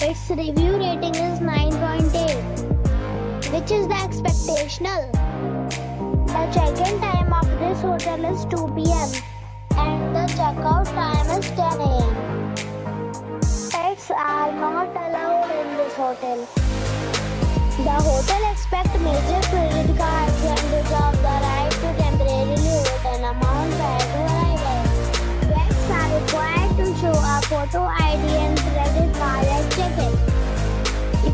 Its review rating is 9.8, which is the expectational. The check-in time of this hotel is 2 p.m. and the checkout time is 10 a.m. Pets are not allowed in this hotel. The hotel expects major credit cards and reserves the right to temporarily hold an amount prior to arrival. Guests are required to show a photo ID